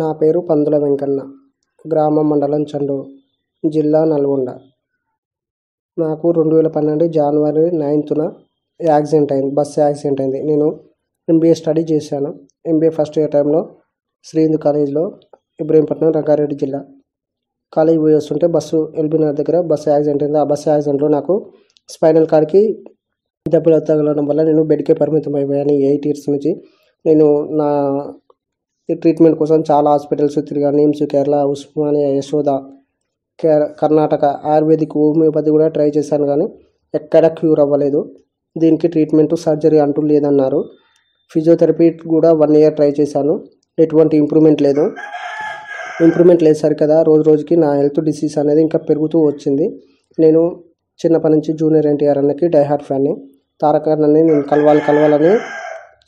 నా పేరు పందుల వెంకన్న. గ్రామం మండలం చండూరు జిల్లా నల్గొండ. నాకు రెండు వేల పన్నెండు జనవరి నైన్త్న యాక్సిడెంట్ అయింది బస్సు యాక్సిడెంట్ అయింది. నేను ఎంబీఏ స్టడీ చేశాను. ఎంబీఏ ఫస్ట్ ఇయర్ టైంలో శ్రీహిందూ కాలేజ్లో ఇబ్రహీంపట్నం రంగారెడ్డి జిల్లా. కాలేజ్ పోయి వస్తుంటే బస్సు ఎల్బీనగర్ దగ్గర బస్సు యాక్సిడెంట్ అయింది. ఆ బస్సు యాక్సిడెంట్లో నాకు స్పైనల్ కార్డ్కి దెబ్బలు తగలడం వల్ల నేను బెడ్కే పరిమితం అయిపోయాను ఎయిట్ ఇయర్స్ నుంచి నేను నా ట్రీట్మెంట్ కోసం చాలా హాస్పిటల్స్ తిరిగాను నిమ్స్ కేరళ ఉస్మానియా యశోద కర్ణాటక ఆయుర్వేదిక్ హోమియోపతి కూడా ట్రై చేశాను కానీ ఎక్కడ క్యూర్ అవ్వలేదు. దీనికి ట్రీట్మెంట్ సర్జరీ అంటూ లేదన్నారు. ఫిజియోథెరపీ కూడా వన్ ఇయర్ ట్రై చేశాను. ఎటువంటి ఇంప్రూవ్మెంట్ లేదు. ఇంప్రూవ్మెంట్ లేదు సరి కదా రోజు రోజుకి నా హెల్త్ డిసీజ్ అనేది ఇంకా పెరుగుతూ వచ్చింది. నేను చిన్నప్పటి నుంచి జూనియర్ ఎన్టీఆర్ అన్నకి డైహార్ట్ ఫ్యాన్ని తారక అన్నని నేను కలవాలి కలవాలని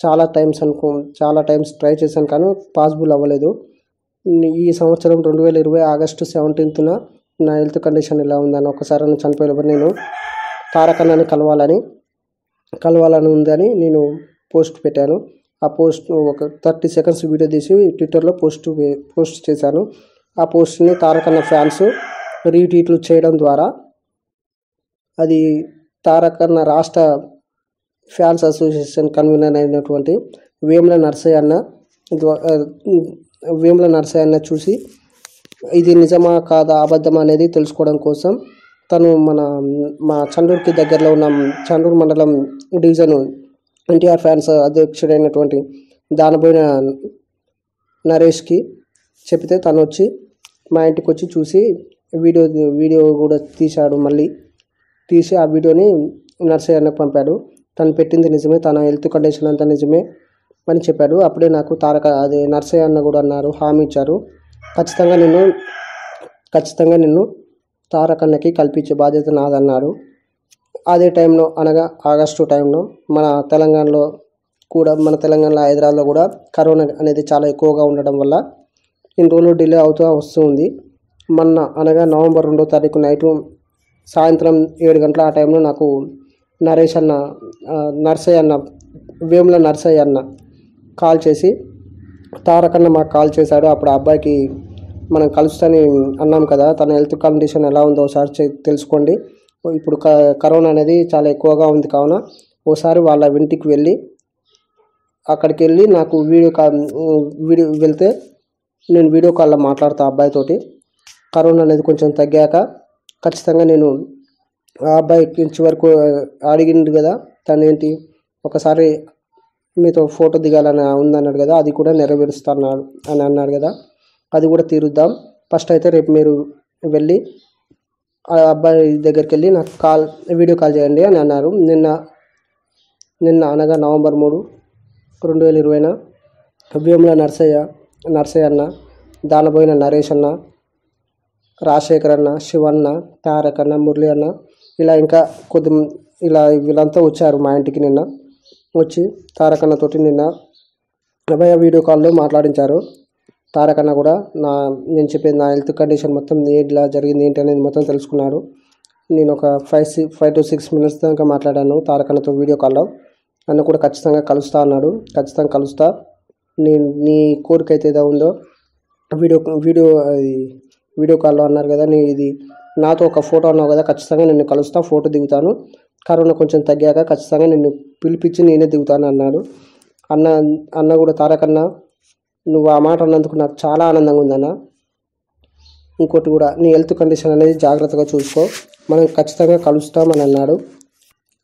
చాలా టైమ్స్ అనుకో చాలా టైమ్స్ ట్రై చేశాను కానీ పాసిబుల్ అవ్వలేదు. ఈ సంవత్సరం రెండు వేల ఇరవై ఆగస్టు సెవెంటీన్త్న నా హెల్త్ కండిషన్ ఇలా ఉందని ఒకసారి నేను చనిపోయినప్పుడు నేను తారకన్నని కలవాలని కలవాలని ఉందని నేను పోస్ట్ పెట్టాను. ఆ పోస్ట్ ఒక థర్టీ సెకండ్స్ వీడియో తీసి ట్విట్టర్లో పోస్ట్ పోస్ట్ చేశాను. ఆ పోస్ట్ని తారకన్న ఫ్యాన్స్ రీట్వీట్లు చేయడం ద్వారా అది తారకన్న రాష్ట్ర ఫ్యాన్స్ అసోసియేషన్ కన్వీనర్ అయినటువంటి వేముల నర్సయ్య అన్న వేముల నర్సయ్య అన్న చూసి ఇది నిజమా కాదా అబద్ధం అనేది తెలుసుకోవడం కోసం తను మన మా చండూరుకి దగ్గరలో ఉన్న చండూరు మండలం డివిజన్ ఎన్టీఆర్ ఫ్యాన్స్ అధ్యక్షుడైనటువంటి దానబోయిన నరేష్కి చెప్తే తను వచ్చి మా ఇంటికి వచ్చి చూసి వీడియో వీడియో కూడా తీశాడు మళ్ళీ. తీసి ఆ వీడియోని నర్సయ్య అన్నకు పంపాడు. తను పెట్టింది నిజమే తన హెల్త్ కండిషన్ అంతా నిజమే అని చెప్పాడు. అప్పుడే నాకు తారక అదే నర్సయ్య అన్న కూడా అన్నారు హామీ ఇచ్చారు. ఖచ్చితంగా నిన్ను ఖచ్చితంగా నిన్ను తారకన్నకి కల్పించే బాధ్యత నాదన్నాడు. అదే టైంలో అనగా ఆగస్టు టైంలో మన తెలంగాణలో కూడా మన తెలంగాణలో హైదరాబాద్లో కూడా కరోనా అనేది చాలా ఎక్కువగా ఉండడం వల్ల ఇన్ని రోజులు డిలే అవుతూ వస్తుంది మొన్న అనగా నవంబర్ రెండో తారీఖు నైటు సాయంత్రం ఏడు గంటల ఆ టైంలో నాకు నరేష్ అన్న నర్సయ్య అన్న వేముల నర్సయ్య అన్న కాల్ చేసి తారకన్న మాకు కాల్ చేశాడు. అప్పుడు ఆ అబ్బాయికి మనం కలుస్తాని అన్నాం కదా తన హెల్త్ కండిషన్ ఎలా ఉందో ఒకసారి తెలుసుకోండి. ఇప్పుడు క కరోనా అనేది చాలా ఎక్కువగా ఉంది కావున ఓసారి వాళ్ళ ఇంటికి వెళ్ళి అక్కడికి వెళ్ళి నాకు వీడియో కాల్ వీడియో వెళ్తే నేను వీడియో కాల్లో మాట్లాడతా అబ్బాయితోటి కరోనా అనేది కొంచెం తగ్గాక ఖచ్చితంగా నేను ఆ అబ్బాయికి చివరకు అడిగిండు కదా తను ఏంటి ఒకసారి మీతో ఫోటో దిగాలని ఉందన్నాడు కదా అది కూడా నెరవేరుస్తాను అని అన్నాడు కదా అది కూడా తీరుద్దాం. ఫస్ట్ అయితే రేపు మీరు వెళ్ళి ఆ అబ్బాయి దగ్గరికి వెళ్ళి నాకు కాల్ వీడియో కాల్ చేయండి అని అన్నారు. నిన్న నిన్న అనగా నవంబర్ మూడు రెండు వేల ఇరవైన వేముల నర్సయ్య నర్సయ్య అన్న దానబోయిన నరేష్ అన్న రాజశేఖర్ అన్న శివన్న తారక్ అన్న మురళి అన్న ఇలా ఇంకా కొద్ది ఇలా వీళ్ళంతా వచ్చారు మా ఇంటికి నిన్న. వచ్చి తారక్ నిన్న అభయ వీడియో కాల్లో మాట్లాడించారు. తారకన్న కూడా నా నేను చెప్పేది నా హెల్త్ కండిషన్ మొత్తం ఇలా జరిగింది ఏంటి అనేది మొత్తం తెలుసుకున్నాడు. నేను ఒక five six five to six minutes దాకా మాట్లాడాను తారకన్నతో వీడియో కాల్లో. నన్ను కూడా ఖచ్చితంగా కలుస్తా అన్నాడు. ఖచ్చితంగా కలుస్తా. నేను నీ కోరిక అయితే ఏదో ఉందో వీడియో వీడియో అది వీడియో కాల్లో అన్నారు కదా నీ ఇది నాతో ఒక ఫోటో అన్నావు కదా ఖచ్చితంగా నిన్ను కలుస్తా ఫోటో దిగుతాను. కరోనా కొంచెం తగ్గాక ఖచ్చితంగా నిన్ను పిలిపించి నేనే దిగుతాను అన్నాడు. అన్న అన్న కూడా తారకన్న నువ్వు ఆ మాట అన్నందుకు నాకు చాలా ఆనందంగా ఉందన్న. ఇంకోటి కూడా నీ హెల్త్ కండిషన్ అనేది జాగ్రత్తగా చూసుకో. మనం ఖచ్చితంగా కలుస్తామని అన్నాడు.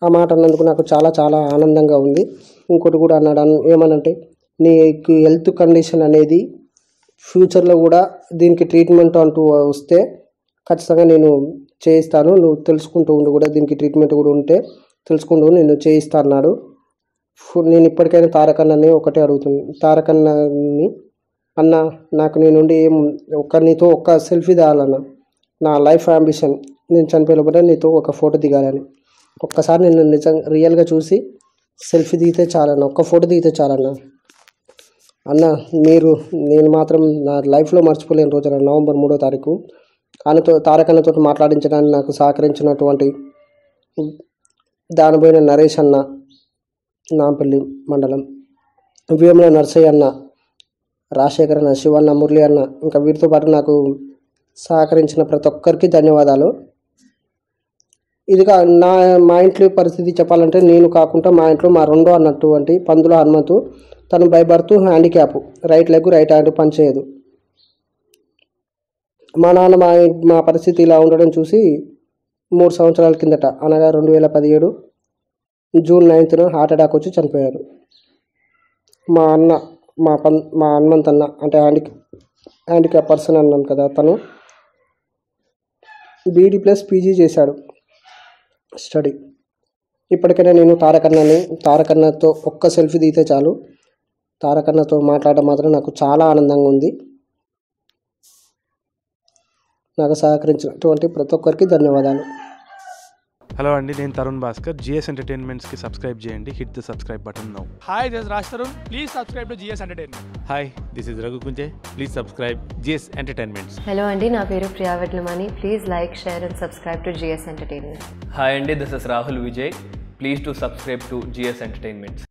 ఆ మాట అన్నందుకు నాకు చాలా చాలా ఆనందంగా ఉంది. ఇంకోటి కూడా అన్నాడు అన్న- ఏమనంటే నీకు హెల్త్ కండిషన్ అనేది ఫ్యూచర్లో కూడా దీనికి ట్రీట్మెంట్ అంటూ వస్తే ఖచ్చితంగా నేను చేయిస్తాను. నువ్వు తెలుసుకుంటూ ఉండు కూడా దీనికి ట్రీట్మెంట్ కూడా ఉంటే తెలుసుకుంటూ నేను చేయిస్తా అన్నాడు నేను ఇప్పటికైనా తారకన్నని ఒకటే అడుగుతుంది తారకన్నని అన్న నాకు నేను నుండి ఏం ఒక్క నీతో ఒక్క సెల్ఫీ దిగాలన్న నా లైఫ్ అంబిషన్. నేను చనిపోయినప్పుడు నీతో ఒక ఫోటో దిగాలని. ఒక్కసారి నేను నిజంగా రియల్గా చూసి సెల్ఫీ దిగితే చాలన్న. ఒక్క ఫోటో దిగితే చాలన్న. అన్న మీరు నేను మాత్రం నా లైఫ్లో మర్చిపోలేని రోజున నవంబర్ మూడో తారీఖు. ఆయనతో తారకన్నతో మాట్లాడించడానికి నాకు సహకరించినటువంటి దానిపోయిన నరేష్ అన్న నాంపల్లి మండలం. వేముల నర్సయ్య అన్న రాజశేఖర్ అన్న శివన్న మురళి అన్న ఇంకా వీరితో పాటు నాకు సహకరించిన ప్రతి ఒక్కరికి ధన్యవాదాలు. ఇదిగా నా మా ఇంట్లో పరిస్థితి చెప్పాలంటే నేను కాకుండా మా ఇంట్లో మా రెండో అన్నటువంటి పందుల హనుమంతు తను by birth handicap right leg right hand పనిచేయదు. మా నాన్న మా మా పరిస్థితి ఇలా ఉండడం చూసి మూడు సంవత్సరాల కిందట అనగా రెండు వేల పదిహేడు జూన్ నైన్త్న హార్ట్ అటాక్ వచ్చి చనిపోయారు. మా అన్న మా పన్ మా హనుమంత్ అన్న అంటే హ్యాండి హ్యాండిక్యాప్ పర్సన్ అన్నాను కదా తను బీడీ ప్లస్ పీజీ చేశాడు స్టడీ. ఇప్పటికైనా నేను తారకన్నని తారకన్నతో ఒక్క సెల్ఫీ దిగితే చాలు. తారకన్నతో మాట్లాడడం మాత్రం నాకు చాలా ఆనందంగా ఉంది. నాకు సహకరించినటువంటి ప్రతి ఒక్కరికి ధన్యవాదాలు. హలో అండి నేను తరుణ్ భాస్కర్. జిఎస్ ఎంటర్టైన్మెంట్స్కి సబ్స్క్రైబ్ చేయండి. Hit the subscribe button now. This is Raj Tarun. Please subscribe to GS Entertainment. Hi this is Raghu Kunje please subscribe GS entertainments hello అండి నా పేరు Priya Vetlamani please like share and subscribe to GS entertainment hi అండి this is Rahul Vijay please to subscribe to GS entertainments